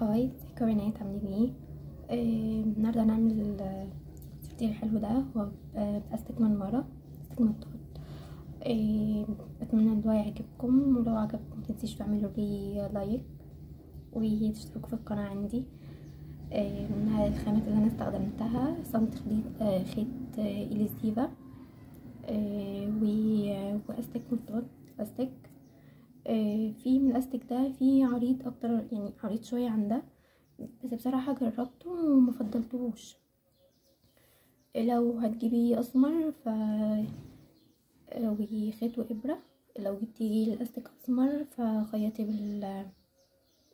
Hi ازيكم بنات عاملين إيه؟ آه، النهارده هنعمل آه، الفطير الحلو ده. هو ب- باستك من ورا استك من التورت آه، بتمنى إن هو يعجبكم. ولو عجبكم متنسيش تعملوا لي like وتشتركوا في القناة عندي. آه، من الخامات اللي أنا استخدمتها صمت آه، خيط آه، اليزيفا آه، و- واستك من التورت استك آه، في من الاستك ده في عريض أكتر يعني عريض شوية عن ده بس بصراحة جربته وما فضلتهوش لو هتجيبي أسمر ف وخيط وإبرة لو جبتي الاستك أسمر فخيطي بال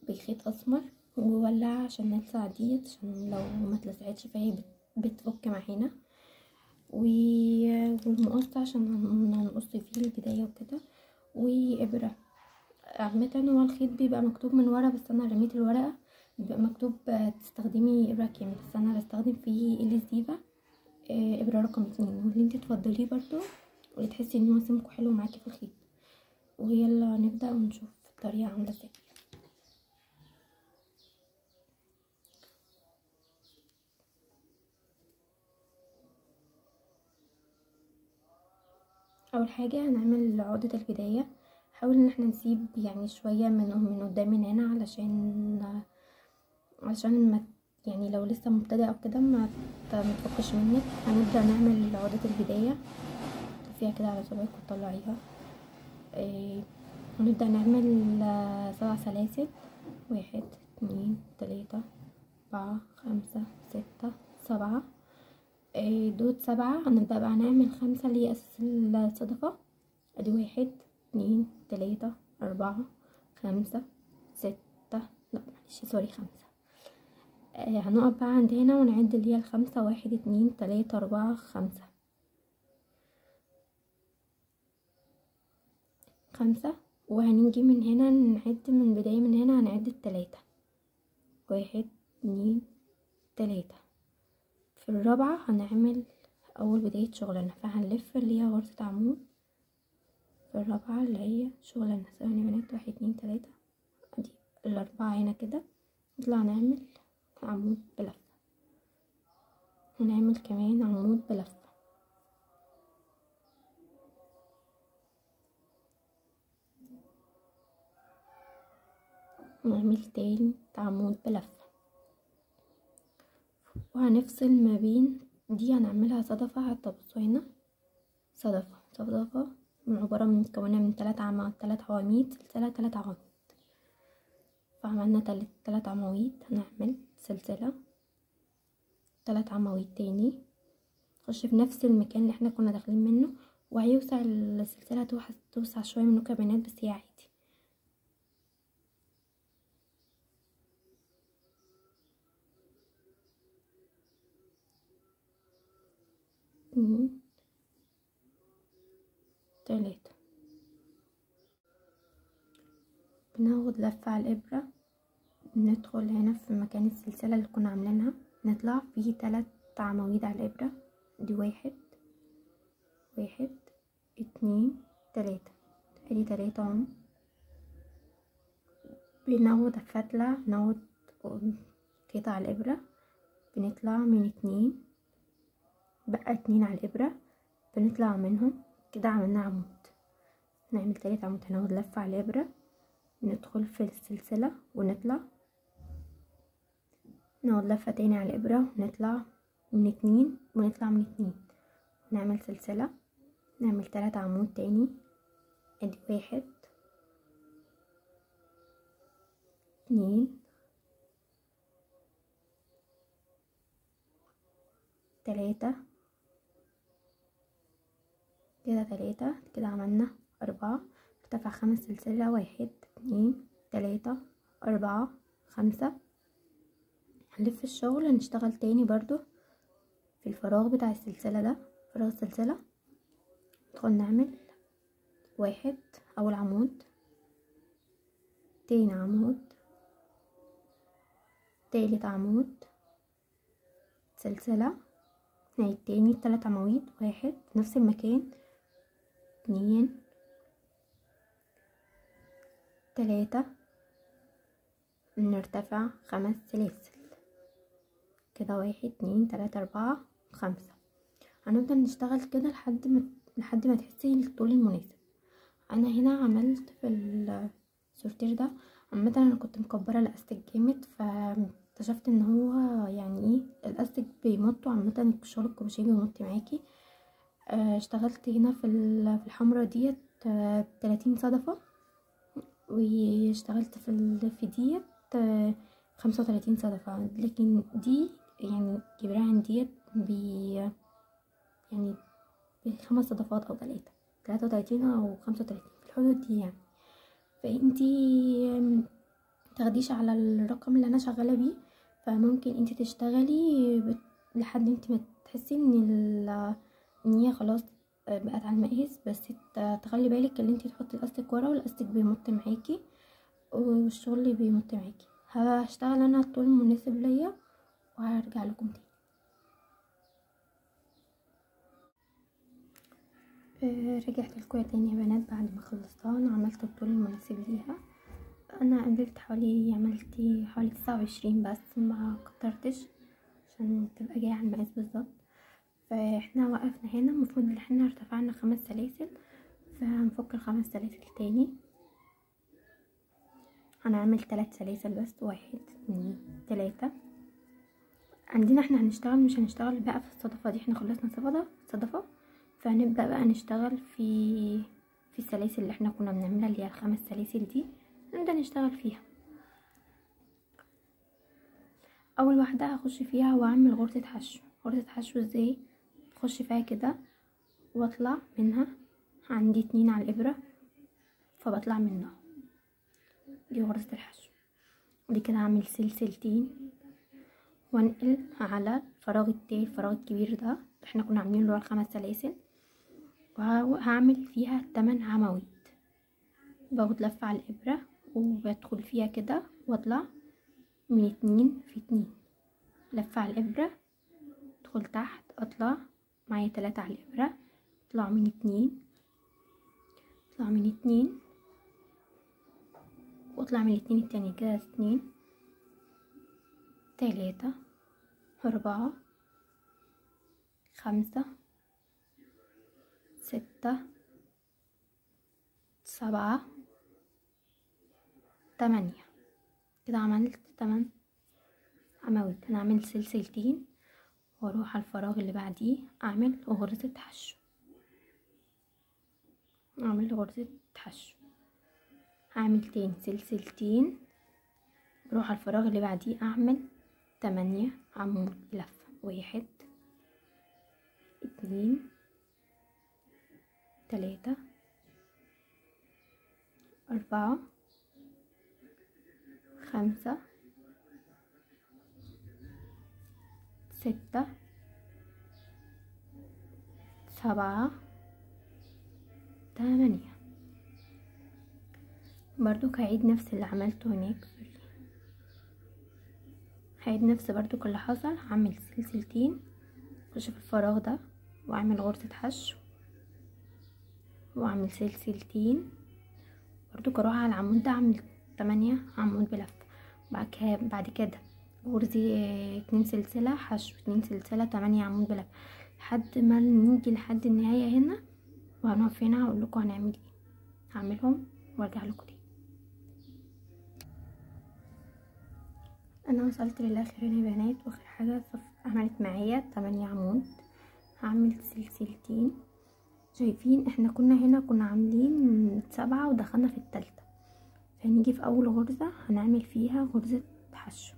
بخيط أسمر وولع عشان نلسع ديت عشان لو ما اتلسعتش فهي بت- بتفك معانا و- والمقص عشان هن- هنقص فيه البداية وكده. وإبرة. عامة هو الخيط بيبقى مكتوب من ورا بس أنا رميت الورقة. بيبقى مكتوب تستخدمي ابرة كام بس أنا بستخدم فيه اليزيفا آه، ابرة رقم اتنين. واللي انت تفضليه برضو واللي تحسي إن هو سمكه حلو معاكي في الخيط. ويلا نبدأ ونشوف الطريقة عاملة إزاي. أول حاجة هنعمل عقدة البداية. حاول إن إحنا نسيب يعني شوية من من قدام هنا علشان عشان ما يعني لو لسه مبتدئ أو كده ما ت- ما تفكش منك هنبدأ نعمل عقدة البداية. تلفيها كده على صبعك وتطلعيها. إيه هنبدأ نعمل آه، سبع سلاسل. واحد اتنين تلاتة أربعة خمسة ستة سبعة. إيه دول سبعة. هنبدأ بقى نعمل خمسة اللي هي أساس الصدفة. أدي واحد. اتنين تلاتة أربعة خمسة ستة لا معلش سوري خمسة. آه هنقف بقى عند هنا ونعد اللي هي الخمسة واحد اتنين تلاتة أربعة خمسة. خمسة وهنيجي من هنا نعد من بداية من هنا هنعد التلاتة. واحد اتنين تلاتة. في الرابعة هنعمل أول بداية شغلنا فهنلف اللي هي غرزة عمود. الرابعة اللي هي ثواني يا بنات واحد اتنين تلاتة. ادي الأربعة هنا كده. نطلع نعمل عمود بلفة هنعمل كمان عمود بلفة نعمل تاني عمود بلفة وهنفصل ما بين دي هنعملها صدفة حتى بصوا هنا صدفة صدفة. عبارة من مكونة من تلات عم تلات عواميد سلسلة تلات عواميد فعملنا تلات تلات عواميد هنعمل سلسلة. تلات عواميد تاني. نخش في نفس المكان اللي إحنا كنا داخلين منه. وهيوسع السلسلة توسع شوية منه كبنات بس هي عادي اتنين تلاتة. بناخد لفة على الإبرة ندخل هنا في مكان السلسلة اللي كنا عاملينها. نطلع فيه تلات عواميد على الإبرة. دي واحد واحد اتنين تلاتة. ادي تلاتة أهو. بناخد فتلة ناخد قطع الإبرة. بنطلع من اتنين بقى اتنين على الإبرة. بنطلع منهم. كده عملنا عمود. نعمل تالت عمود هناخد لفة على الإبرة ندخل في السلسلة ونطلع. ناخد لفة تاني على الإبرة ونطلع من اتنين ونطلع من اتنين. نعمل سلسلة نعمل تلات عمود تاني. ادي واحد. اتنين. تلاتة. كده تلاتة كده عملنا أربعة ارتفع خمس سلسلة واحد اتنين تلاتة أربعة خمسة. هنلف الشغل هنشتغل تاني برضو في الفراغ بتاع السلسلة ده فراغ السلسلة. ندخل نعمل واحد أول عمود تاني عمود تالت عمود سلسلة نعيد تاني تلات عواميد واحد نفس المكان. اتنين تلاتة نرتفع خمس سلاسل كده واحد اتنين تلاتة أربعة خمسة. هنفضل نشتغل كده لحد ما لحد ما تحسي الطول المناسب. أنا هنا عملت في السورتير ده عامة أنا كنت مكبرة الاستيك جامد فاكتشفت إن هو يعني إيه الاستيك بيمط عامة شغل الكروشيه بيمط معاكي. اشتغلت هنا في ال- في الحمرا ديت آه، بتلاتين صدفة. واشتغلت في في ديت آه، خمسة وتلاتين صدفة. لكن دي يعني كبرها عن ديت ب يعني بخمس صدفات أو تلاتة. تلاتة وتلاتين أو خمسة وتلاتين في الحدود دي يعني. فأنتي متاخديش على الرقم اللي أنا شغالة بيه فممكن أنتي تشتغلي لحد أنتي ما تحسي إن ان هي خلاص بقت على المقاس بس تخلي بالك ان انتي تحطي الاستيك ورا والاستيك بيمط معاكي والشغل بيمط معاكي. هشتغل أنا الطول المناسب ليا وهرجع لكم تاني. آه، رجعت لكم تاني يا بنات بعد ما خلصتها. أنا عملت الطول المناسب ليها. أنا قللت حوالي عملت حوالي تسعة وعشرين بس ما كترتش عشان تبقى جاية على المقاس بالظبط. فاحنا وقفنا هنا المفروض إن إحنا ارتفعنا خمس سلاسل فهنفك الخمس سلاسل تاني. هنعمل تلات سلاسل بس واحد اتنين تلاتة. عندنا إحنا هنشتغل مش هنشتغل بقى في الصدفة دي إحنا خلصنا صدفة صدفة. فهنبدأ بقى نشتغل في في السلاسل اللي إحنا كنا بنعملها اللي هي الخمس سلاسل دي. نبدأ نشتغل فيها. أول واحدة هخش فيها وأعمل غرزة حشو. غرزة حشو إزاي؟ أخش فيها كده وأطلع منها. عندي اتنين على الإبرة فبطلع منها. دي غرزة الحشو. دي كده هعمل سلسلتين. وأنقل على الفراغ التاني الفراغ الكبير ده. إحنا كنا عاملين هو الخمس سلاسل. وهعمل فيها تمن عواميد باخد لفة على الإبرة وبدخل فيها كده وأطلع من اتنين في اتنين. لفة على الإبرة أدخل تحت أطلع. معايا تلاتة على الإبرة. اطلع من اتنين. اطلع من اتنين. واطلع من الاتنين التاني كده اتنين. تلاتة. أربعة. خمسة. ستة. سبعة. تمانية. كده عملت تمن. عواميد أنا اعمل سلسلتين. وأروح على الفراغ اللي بعديه أعمل غرزة حشو أعمل غرزة حشو هعمل تاني سلسلتين. أروح على الفراغ اللي بعديه أعمل تمانية عمود لفة واحد اتنين تلاتة أربعة خمسة ستة سبعة تمانية. برضو هعيد نفس اللي عملته هناك. هعيد نفس برضو اللي حصل هعمل سلسلتين اخش في الفراغ ده وأعمل غرزة حشو وأعمل سلسلتين. برضو أروح على العمود ده أعمل تمانية عمود بلفة بعد بعد كده غرزي آه اتنين سلسلة حشو اتنين سلسلة تمانية عمود بلفة لحد ما نيجي لحد النهاية هنا وهنقف هنا هقول لكم هنعمل إيه. هعملهم وأرجع لكم تاني. أنا وصلت للآخر هنا يا بنات. وآخر حاجة عملت معايا تمانية عمود. هعمل سلسلتين. شايفين إحنا كنا هنا كنا عاملين سبعة ودخلنا في التالتة. فنيجي في أول غرزة هنعمل فيها غرزة حشو.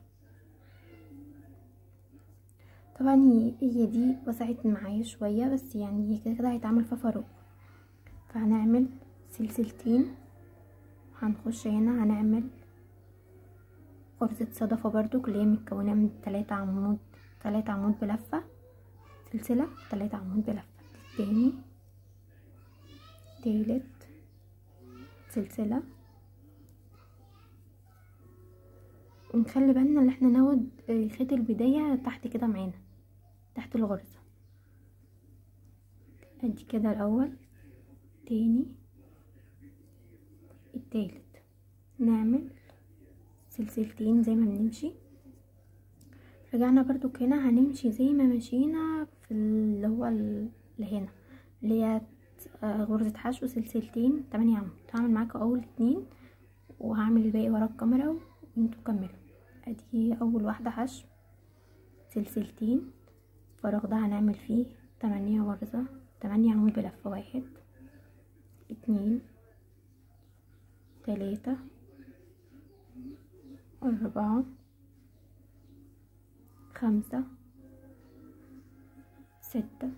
طبعا هي دي وسعت معايا شوية بس يعني هي كده كده هيتعمل فيها فهنعمل سلسلتين. هنخش هنا هنعمل غرزة صدفة برضو هي متكونة من تلاتة عمود تلاتة عمود بلفة. سلسلة تلاتة عمود بلفة. تاني تالت سلسلة. ونخلي بالنا إن إحنا ناخد خيط البداية تحت كده معانا. تحت الغرزة. أدي كده الأول تاني التالت. نعمل سلسلتين زي ما بنمشي. رجعنا برضو هنا هنمشي زي ما مشينا في اللي هو اللي هنا اللي هي غرزة حشو سلسلتين. تمانية عمود. هعمل معاكم أول اتنين وهعمل الباقي ورا الكاميرا وانتوا كملوا. أدي أول واحدة حشو سلسلتين. الفراغ ده هنعمل فيه تمانية غرزة تمانية عمود بلفة واحد اتنين تلاتة أربعة خمسة ستة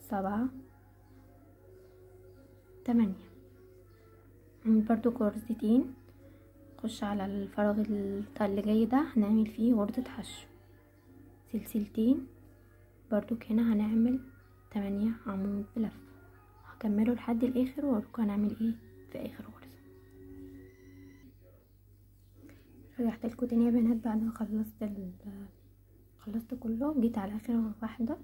سبعة تمانية. نعمل برضو غرزتين نخش على الفراغ اللي جاي ده هنعمل فيه غرزة حشو. سلسلتين. برضو هنا هنعمل تمانية عمود بلف. هكمله لحد الآخر واوريكم هنعمل إيه في آخر غرزة. رجعت لكم تاني يا بنات بعد ما خلصت ال خلصت كله. جيت على آخر واحدة.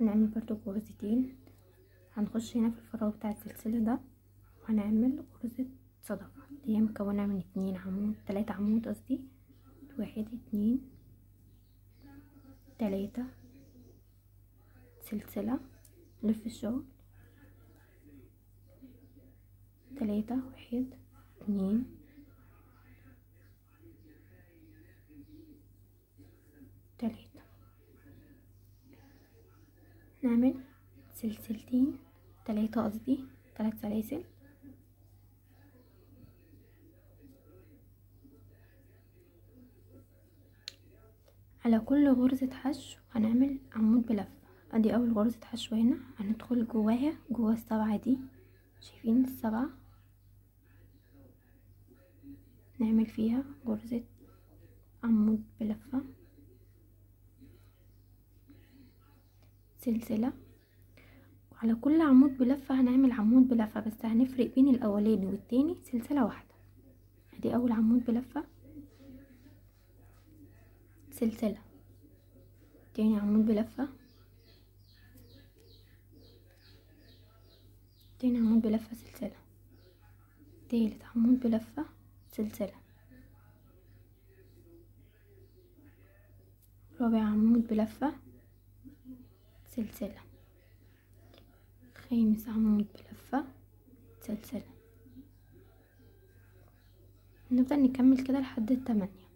هنعمل برضو غرزتين. هنخش هنا في الفراغ بتاع السلسلة ده. وهنعمل غرزة صدفة. اللي هي مكونة من اتنين عمود تلاتة عمود قصدي. واحد اتنين تلاتة سلسلة لف الشغل تلاتة واحد اتنين. تلاتة. نعمل سلسلتين تلاتة قصدي تلات سلاسل. على كل غرزة حشو هنعمل عمود بلفة ادي اول غرزة حشو هنا هندخل جواها جوا السبعة دي. شايفين السبعة؟ نعمل فيها غرزة عمود بلفة. سلسلة. وعلى كل عمود بلفة هنعمل عمود بلفة بس هنفرق بين الأولاني والتاني سلسلة واحدة. ادي اول عمود بلفة. سلسلة. تاني عمود بلفة. تاني عمود بلفة سلسلة. تالت عمود بلفة سلسلة. رابع عمود بلفة سلسلة. خامس عمود بلفة سلسلة. نفضل نكمل كده لحد التمانية.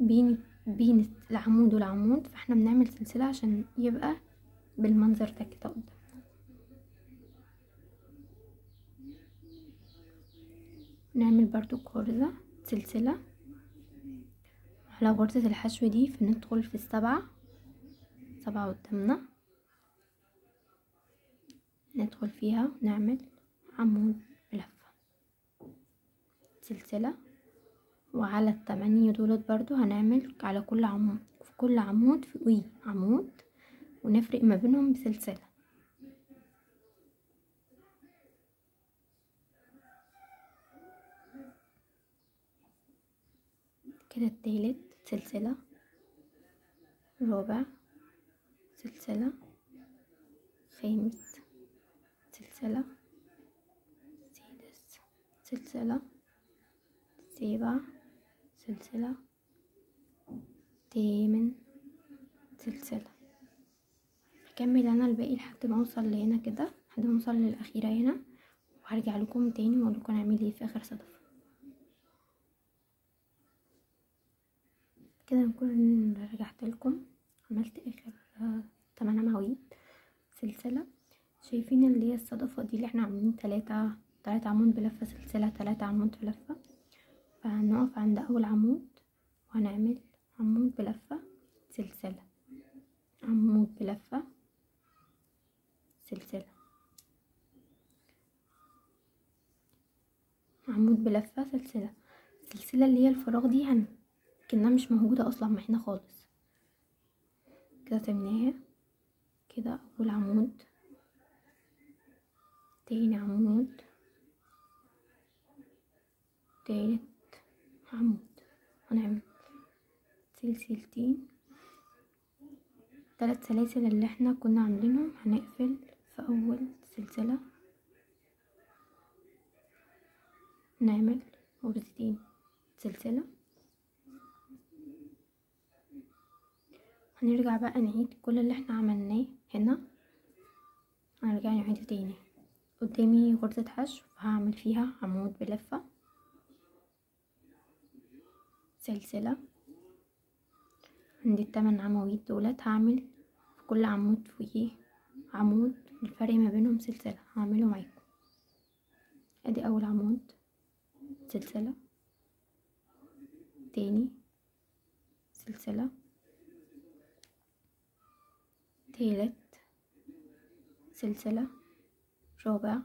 بين بين العمود والعمود فاحنا بنعمل سلسلة عشان يبقى بالمنظر ده كده قدام. نعمل برضو غرزة سلسلة. على غرزة الحشو دي فندخل في السبعة. سبعة قدامنا. ندخل فيها ونعمل عمود بلفة سلسلة. وعلى التمانية دولت برضو هنعمل على كل عمود في كل عمود في عمود ونفرق ما بينهم بسلسلة. كده التالت سلسلة. رابع سلسلة. خامس سلسلة. سادس سلسلة. سابع سلسلة. تامن سلسلة. هكمل أنا الباقي لحد ما أوصل لهنا كده لحد ما أوصل للأخيرة هنا. وهرجع لكم تاني وأقول لكم هنعمل إيه في آخر صدفة كده نكون رجعت لكم. عملت آخر تمن مواعيد سلسلة. شايفين اللي هي الصدفة دي اللي إحنا عاملين تلاتة تلاتة عمود بلفة سلسلة تلاتة عمود بلفة. فهنقف عند أول عمود وهنعمل عمود بلفة سلسلة. عمود بلفة سلسلة. عمود بلفة سلسلة. السلسلة اللي هي الفراغ دي هن كأنها مش موجودة أصلا معانا خالص. كده تمناها كده أول عمود. تاني عمود. تالت عمود هنعمل سلسلتين. تلات سلاسل اللي إحنا كنا عاملينهم. هنقفل في أول سلسلة. نعمل غرزتين سلسلة. هنرجع بقى نعيد كل اللي إحنا عملناه هنا. هنرجع نعيده تاني. قدامي غرزة حشو. هعمل فيها عمود بلفة. سلسلة عندي التمن عواميد دولت هعمل في كل عمود فوقيه عمود الفرق ما بينهم سلسلة هعمله معاكم. أدي أول عمود سلسلة. تاني سلسلة. تالت سلسلة. رابع.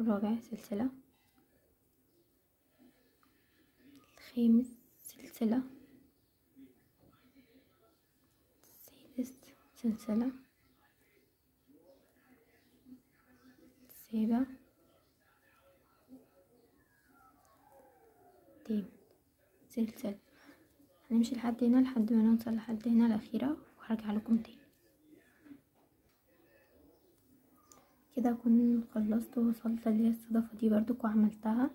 رابع سلسلة. الخامس سلسلة. السادس سلسلة. السابع. تامن سلسلة. هنمشي لحد هنا لحد ما نوصل لحد هنا الأخيرة وهرجع لكم تاني. كده أكون خلصت ووصلت الصدفة دي برضو وعملتها.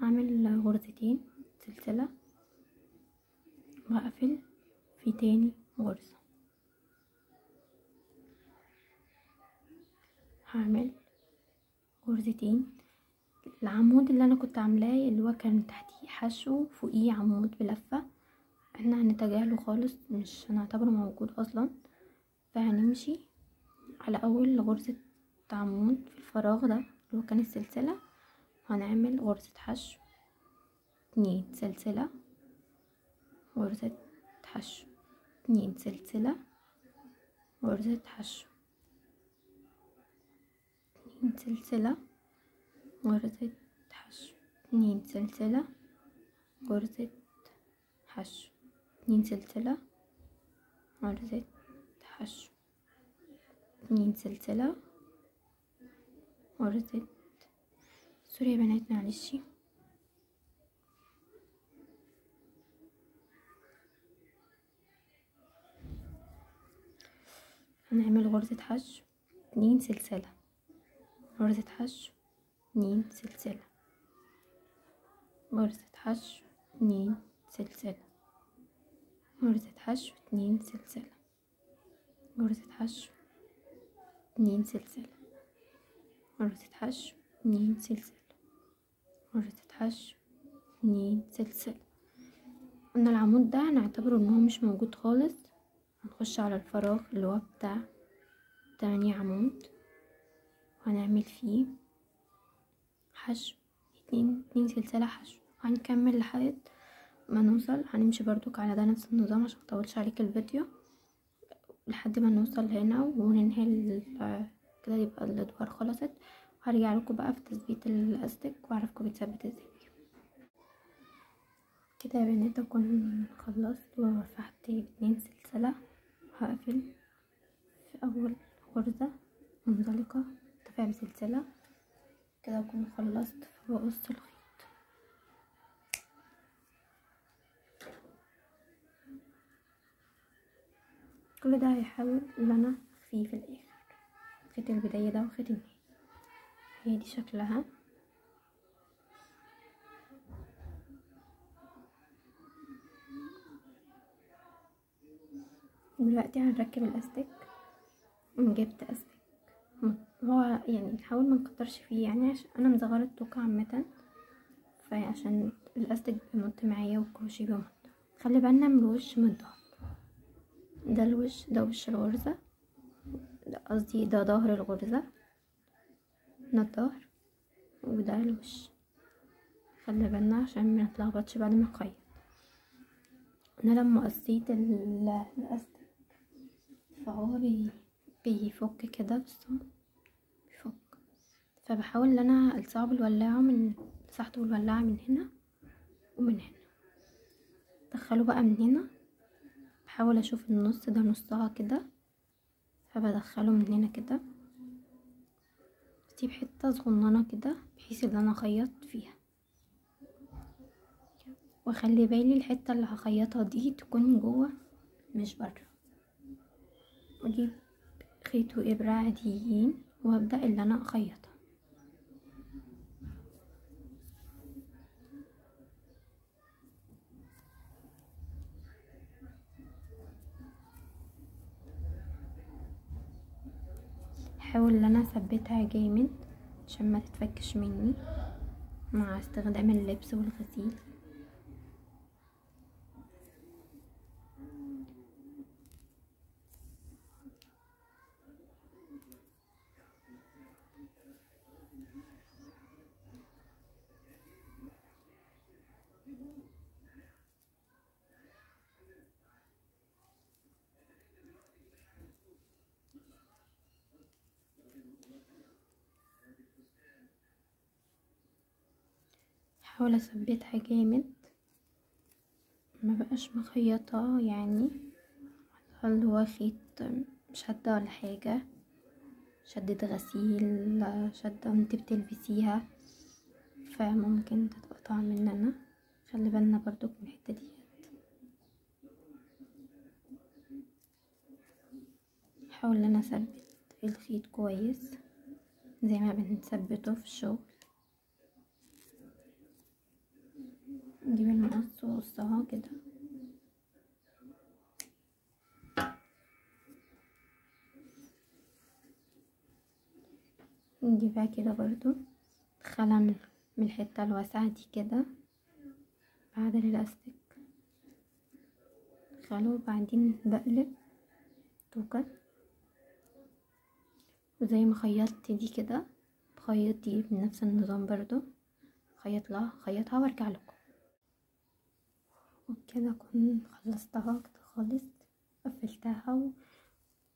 هعمل غرزتين. سلسلة وهقفل في تاني غرزة. هعمل غرزتين. العمود اللي أنا كنت عاملاه اللي هو كان تحتيه حشو فوقيه عمود بلفة إحنا هنتجاهله خالص مش هنعتبره موجود أصلا. فهنمشي على أول غرزة عمود في الفراغ ده اللي هو كان السلسلة. هنعمل غرزة حشو. اتنين سلسلة غرزة حشو اتنين سلسلة غرزة حشو اتنين سلسلة غرزة حشو اتنين سلسلة غرزة حشو اتنين سلسلة غرزة حشو اتنين سلسلة غرزة سوري يا بنات معلش هنعمل غرزة حشو اتنين سلسلة. غرزة حشو اتنين سلسلة. غرزة حشو اتنين سلسلة. غرزة حشو اتنين سلسلة. غرزة حشو اتنين سلسلة. غرزة حشو اتنين سلسلة. غرزة حشو اتنين سلسلة. قلنا العمود ده هنعتبره إن هو مش موجود خالص. هنخش على الفراغ اللي هو بتاع تمانية عمود. وهنعمل فيه حشو. اتنين اتنين سلسلة حشو. هنكمل لحد ما نوصل. هنمشي برضو على ده نفس النظام عشان مطولش عليك الفيديو. لحد ما نوصل هنا وننهي كده يبقى الأدوار خلصت. وهرجع لكم بقى في تثبيت الأستك واعرفكم بيتثبت إزاي. كده يا بنات أكون خلصت ورفعت اتنين سلسلة. هقفل. في أول غرزة. منزلقة ارتفع بسلسلة كده أكون خلصت. فبقص الخيط. كل ده هيحاول ان أنا اخفيه في الآخر. خيط البداية ده وخيط النهاية. هي دي شكلها. دلوقتي هنركب الاستك جبت استك هو يعني نحاول ما نكترش فيه يعني عشان أنا مصغره التوكة عامة. فعشان الاستك بيمط معايا والكروشيه بيمط خلي بالنا من الوش من الظهر ده الوش ده وش الغرزة. قصدي ده ظهر الغرزة. ده الظهر وده الوش. خلي بالنا عشان ما نتلخبطش بعد ما نخيط. أنا لما قصيت الاستك فهو بي بيفك كده بس بيفك. فبحاول إن أنا الصعب الولاعة من مسحته الولاعة من هنا ومن هنا. ادخله بقى من هنا. بحاول أشوف النص ده نصها كده. فبدخله من هنا كده. بسيب حتة صغننة كده بحيث إن أنا أخيط فيها. وأخلي بالي الحتة اللي هخيطها دي تكون جوه مش بره. واجيب خيط وإبرة عاديين وأبدأ اللي أنا أخيطها. حاول إن أنا أثبتها جامد عشان ما تتفكش مني مع استخدام اللبس والغسيل. حاول أثبتها جامد. ما بقاش مخيطة يعني. اللي هو خيط شدة ولا حاجة؟ شدة غسيل شدة انت بتلبسيها. فممكن تتقطع مننا. خلي بالنا برضو من الحتة دي حاول إن أنا أثبت الخيط كويس. زي ما بنثبته في الشغل. نجيب المقص وقصها كده. نجيبها كده برضو. ندخلها من الحتة الواسعة دي كده. بعد الالاستيك ندخله وبعدين بقلب. توكل. وزي ما خيطت دي كده. بخيط دي بنفس النظام برضو. خيط لها خيطها وارجع لكم. وبكده أكون خلصتها كده خالص قفلتها.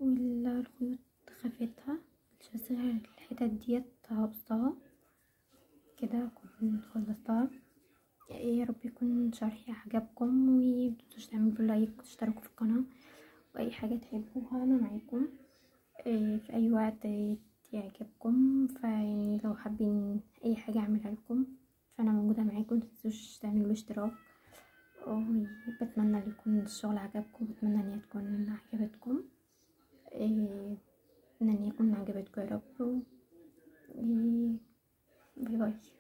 والخيوط خفتها. مش الحتت ديت هقصها كده أكون خلصتها. يا رب يكون شرحي عجبكم ومتنسوش تعملوا لايك وتشتركوا في القناة. وأي حاجة تحبوها أنا معاكم. في أي وقت يعجبكم. فيعني لو حابين أي حاجة أعملها لكم فأنا موجودة معاكم. متنسوش تعملوا اشتراك. بتمنى يكون الشغل عجبكم بتمنى إن تكون عجبتكم. إن هي يكون عجبتكم يا رب. باي باي.